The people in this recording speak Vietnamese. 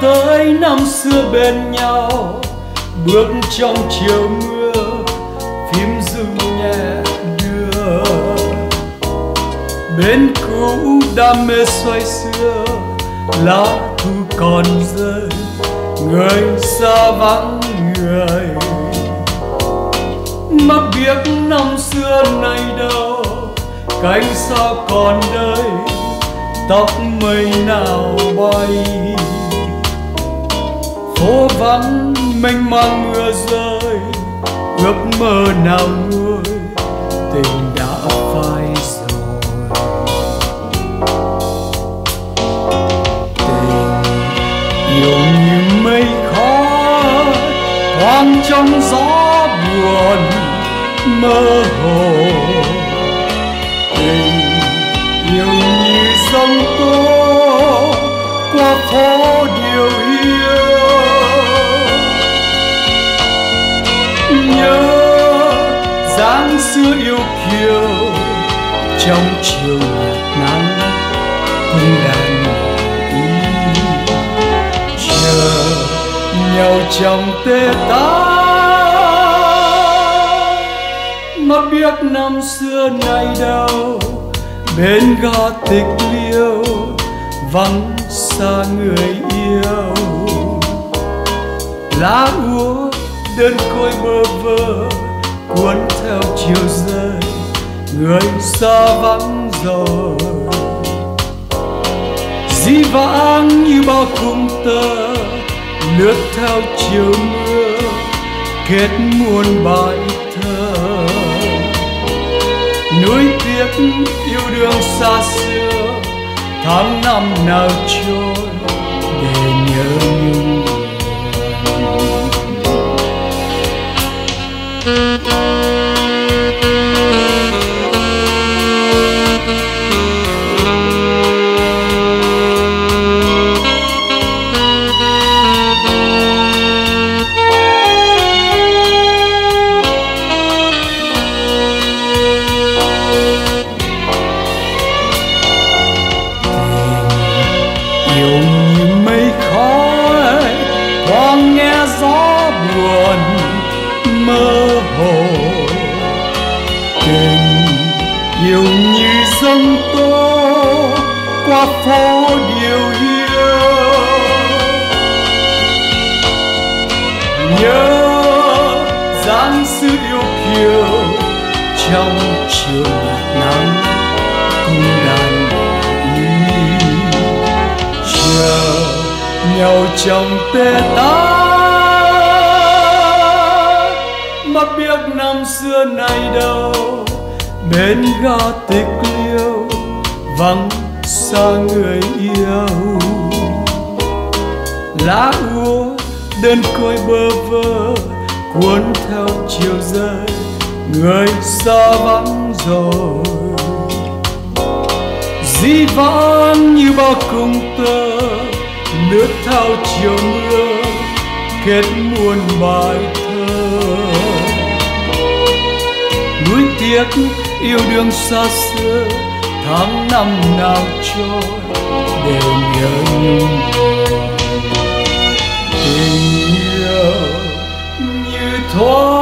tới năm xưa bên nhau, bước trong chiều mưa, phim rừng nhẹ đưa. Bên cũ đam mê xoay xưa, lá thu còn rơi, người xa vắng người. Mắt biết năm xưa nay đâu cánh sao còn đây, tóc mây nào bay phố vắng, mênh mang mưa rơi, ước mơ nào nguôi tình đã phai rồi. Tình yêu như mây khói, thoáng trong gió buồn, mơ hồ. Tình yêu như sông tố qua phố đi nhớ dáng xưa yêu kiều trong chiều nhạt nắng cũng đàn ý. Chờ nhau trong tê tái mắt biết năm xưa nay đâu bên ga tịch liêu vắng xa người yêu. Lá úa đơn côi bơ vơ, cuốn theo chiều rơi, người xa vắng rồi. Dĩ vãng như bao khung tơ, lướt theo chiều mưa, kết muôn bài thơ. Nuối tiếc yêu đương xa xưa, tháng năm nào trôi, để nhớ nhung yêu yêu như dòng tố, qua phố điều yêu nhớ dáng sư yêu kiều, trong chiều nhạt nắng cùng đàn đi chờ nhau trong tê tái mà biết năm xưa nay đâu bên ga tịch liêu, vắng xa người yêu. Lá úa đơn côi bơ vơ, cuốn theo chiều rơi, người xa vắng rồi. Dĩ vãng như bao cung tơ, nước thao chiều mưa, kết muôn bài thơ. Núi tiếc yêu đương xa xưa, tháng năm nào trôi đều nhớ nhung tình yêu như thoáng